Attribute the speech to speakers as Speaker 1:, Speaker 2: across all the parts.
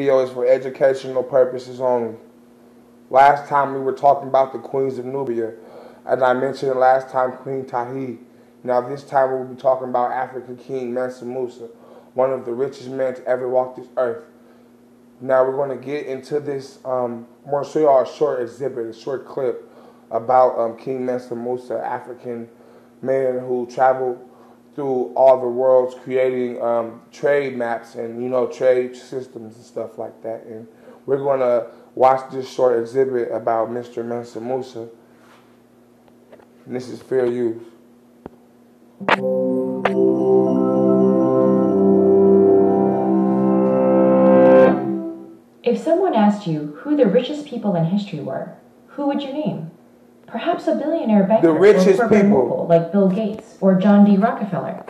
Speaker 1: video is for educational purposes only. Last time we were talking about the queens of Nubia, and I mentioned last time Queen Tahi. Now this time we'll be talking about African King Mansa Musa, one of the richest men to ever walk this earth. Now we're going to get into this. Um, I'm going to show y'all a short exhibit, a short clip about um, King Mansa Musa, African man who traveled through all the worlds creating um, trade maps and you know trade systems and stuff like that. And we're going to watch this short exhibit about Mr. Mansa Musa. And this is fair use.
Speaker 2: If someone asked you who the richest people in history were, who would you name? Perhaps a billionaire banker
Speaker 1: The richest people.
Speaker 2: like Bill Gates or John D. Rockefeller.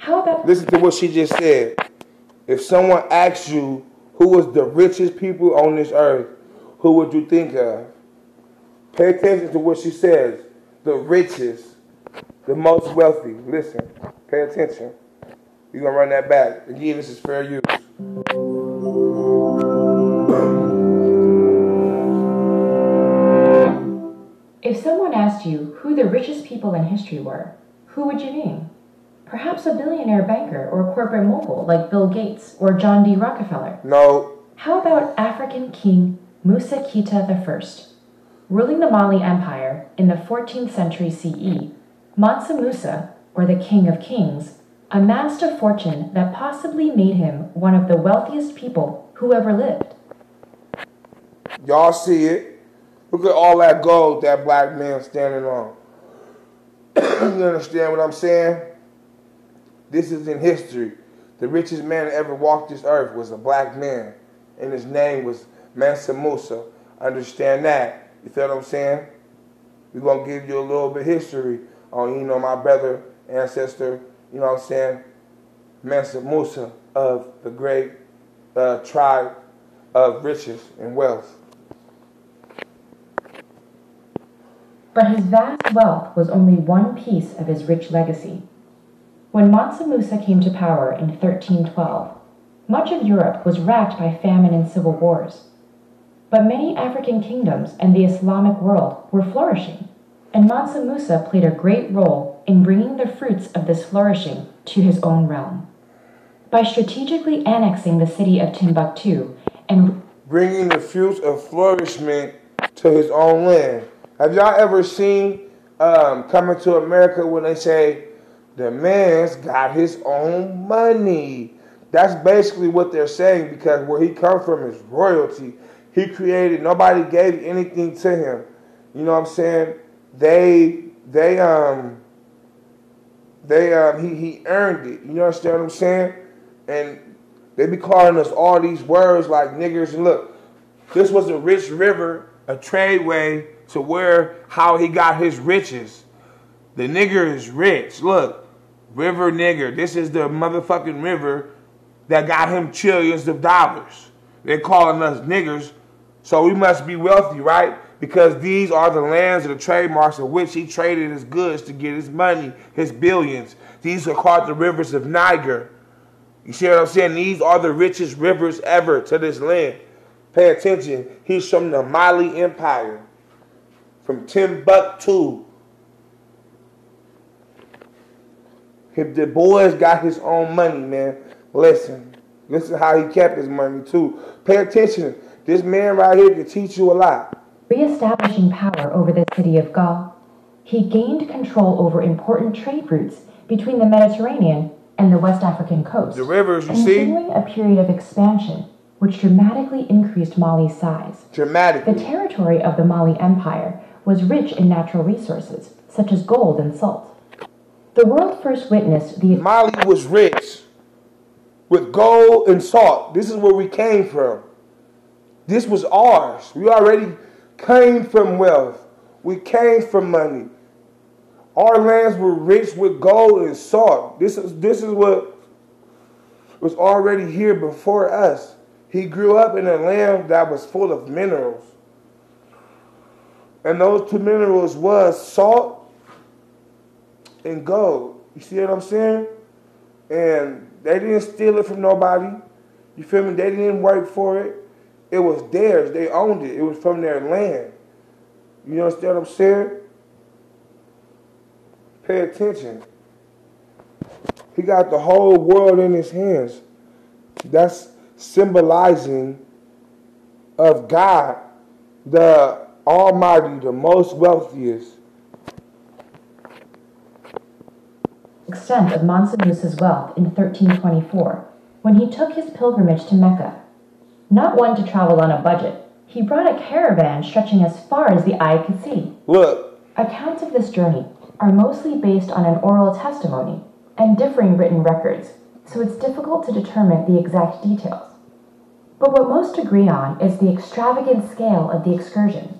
Speaker 2: How about
Speaker 1: Listen to what she just said. If someone asks you who was the richest people on this earth, who would you think of? Pay attention to what she says. The richest, the most wealthy. Listen, pay attention. You're gonna run that back. Again, this is fair use.
Speaker 2: If someone asked you who the richest people in history were, who would you name? Perhaps a billionaire banker or corporate mogul like Bill Gates or John D. Rockefeller.
Speaker 1: No,
Speaker 2: How about African King Musa Keita I? Ruling the Mali Empire in the 14th century CE, Mansa Musa, or the King of Kings, amassed a fortune that possibly made him one of the wealthiest people who ever lived.
Speaker 1: y'all see it. Look at all that gold that black man standing on. you understand what I'm saying? This is in history. The richest man that ever walked this earth was a black man, and his name was Mansa Musa. Understand that? You feel what I'm saying? We're gonna give you a little bit history on, you know, my brother, ancestor, you know what I'm saying? Mansa Musa of the great uh, tribe of riches and wealth.
Speaker 2: But his vast wealth was only one piece of his rich legacy. When Mansa Musa came to power in 1312, much of Europe was racked by famine and civil wars. But many African kingdoms and the Islamic world were flourishing, and Mansa Musa played a great role in bringing the fruits of this flourishing to his own realm. By strategically annexing the city of Timbuktu and
Speaker 1: bringing the fruits of flourishment to his own land. Have y'all ever seen um, coming to America when they say the man's got his own money? That's basically what they're saying because where he come from is royalty. He created. Nobody gave anything to him. You know what I'm saying? They they um they um he he earned it. You understand what I'm saying? And they be calling us all these words like niggers. And look, this was a rich river, a tradeway to where how he got his riches. The nigger is rich. Look, river nigger. This is the motherfucking river that got him trillions of dollars. They're calling us niggers, so we must be wealthy, right? Because these are the lands of the trademarks of which he traded his goods to get his money, his billions. These are called the rivers of Niger. You see what I'm saying? These are the richest rivers ever to this land. Pay attention. He's from the Mali Empire, from Timbuktu. If the boys got his own money, man, listen. this is how he kept his money too. Pay attention. This man right here can teach you a lot.
Speaker 2: Re-establishing power over the city of Gao, he gained control over important trade routes between the Mediterranean and the West African coast.
Speaker 1: The rivers, you see?
Speaker 2: continuing a period of expansion, which dramatically increased Mali's size.
Speaker 1: Dramatically.
Speaker 2: The territory of the Mali Empire was rich in natural resources, such as gold and salt. The world first witnessed the
Speaker 1: Mali was rich with gold and salt. This is where we came from. This was ours. We already came from wealth. We came from money. Our lands were rich with gold and salt. This is this is what was already here before us. He grew up in a land that was full of minerals. And those two minerals was salt and gold. You see what I'm saying? And they didn't steal it from nobody. You feel me? They didn't work for it. It was theirs. They owned it. It was from their land. You understand what I'm saying? Pay attention. He got the whole world in his hands. That's symbolizing of God, the Almighty, the most wealthiest.
Speaker 2: Extent of Mansa Musa's wealth in 1324, when he took his pilgrimage to Mecca. Not one to travel on a budget, he brought a caravan stretching as far as the eye could see.
Speaker 1: Look.
Speaker 2: Accounts of this journey are mostly based on an oral testimony and differing written records, so it's difficult to determine the exact details. But what most agree on is the extravagant scale of the excursion.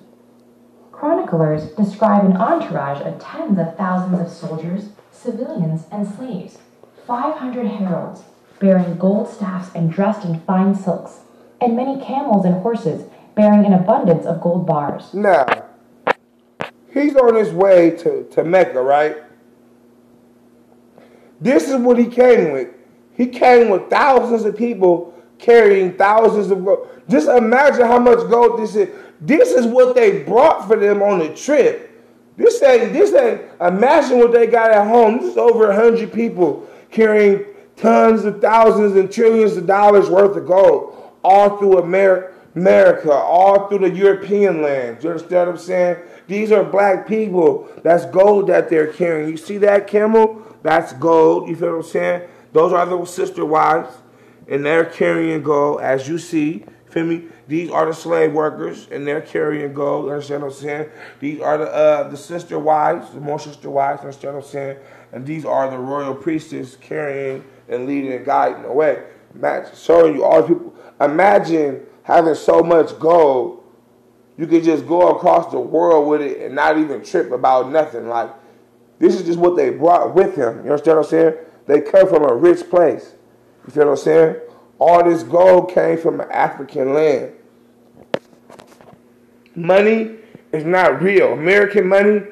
Speaker 2: Chroniclers describe an entourage of tens of thousands of soldiers, civilians, and slaves, 500 heralds, bearing gold staffs and dressed in fine silks, and many camels and horses bearing an abundance of gold bars.
Speaker 1: Now, he's on his way to, to Mecca, right? This is what he came with. He came with thousands of people carrying thousands of gold. Just imagine how much gold this is. This is what they brought for them on the trip. This ain't, this ain't, imagine what they got at home. This is over 100 people carrying tons of thousands and trillions of dollars worth of gold all through America America, all through the European lands. You understand what I'm saying? These are black people. That's gold that they're carrying. You see that camel? That's gold. You feel what I'm saying? Those are the sister wives, and they're carrying gold, as you see. Feel me? These are the slave workers, and they're carrying gold. Understand what I'm saying? These are the uh, the sister wives, the more sister wives. Understand what I'm saying? And these are the royal priestess carrying and leading and guiding the way. Imagine showing you all the people. Imagine having so much gold, you could just go across the world with it and not even trip about nothing. Like, this is just what they brought with him. You understand what I'm saying? They come from a rich place. You feel what I'm saying? All this gold came from an African land. Money is not real. American money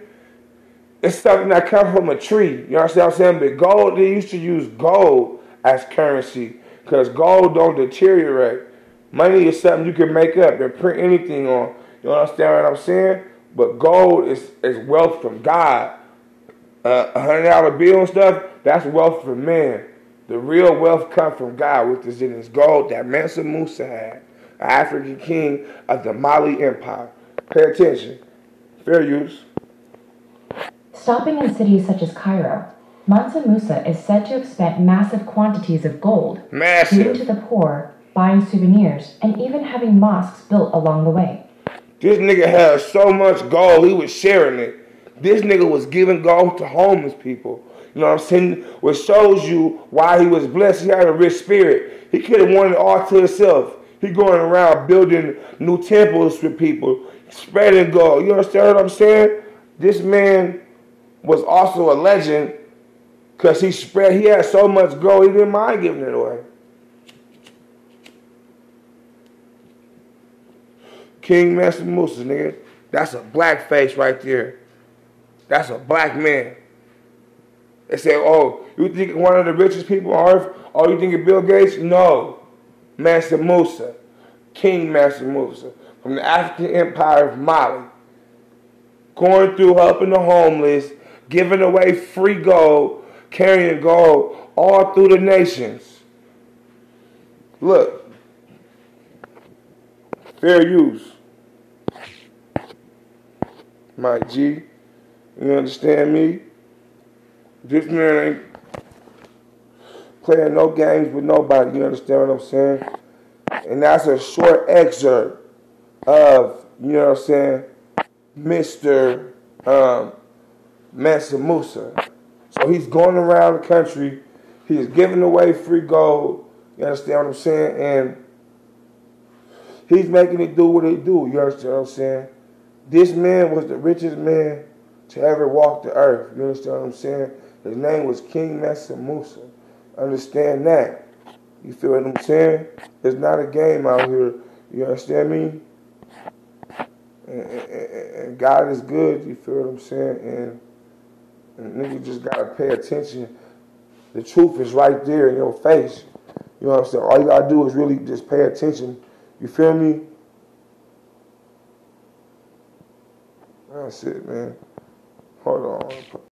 Speaker 1: is something that comes from a tree. You understand what I'm saying? But gold, they used to use gold as currency because gold don't deteriorate. Money is something you can make up and print anything on. You understand what I'm saying? But gold is, is wealth from God. Uh, a hundred dollar bill and stuff, that's wealth from man. The real wealth comes from God, which is in his gold that Mansa Musa had, African king of the Mali Empire. Pay attention. Fair use.
Speaker 2: Stopping in cities such as Cairo, Mansa Musa is said to have spent massive quantities of gold,
Speaker 1: massive.
Speaker 2: giving to the poor buying souvenirs, and even having mosques built along the way.
Speaker 1: This nigga had so much gold, he was sharing it. This nigga was giving gold to homeless people. You know what I'm saying? Which shows you why he was blessed. He had a rich spirit. He could have wanted it all to himself. He going around building new temples for people, spreading gold. You understand what I'm saying? This man was also a legend because he spread. He had so much gold, he didn't mind giving it away. King Mansa Musa, nigga. That's a black face right there. That's a black man. They say, oh, you think one of the richest people on earth? Oh, you think of Bill Gates? No. Mansa Musa. King Mansa Musa. From the African Empire of Mali. Going through helping the homeless, giving away free gold, carrying gold all through the nations. Look. Fair use my G. You understand me? This man ain't playing no games with nobody. You understand what I'm saying? And that's a short excerpt of, you know what I'm saying, Mr. Um, Mansa Musa. So he's going around the country. He's giving away free gold. You understand what I'm saying? And he's making it do what it do. You understand what I'm saying? This man was the richest man to ever walk the earth. You understand what I'm saying? His name was King Mansa Musa. Understand that. You feel what I'm saying? It's not a game out here. You understand me? And, and, and God is good. You feel what I'm saying? And, and nigga just gotta pay attention. The truth is right there in your face. You know what I'm saying? All you gotta do is really just pay attention. You feel me? That's it, man. Hold on.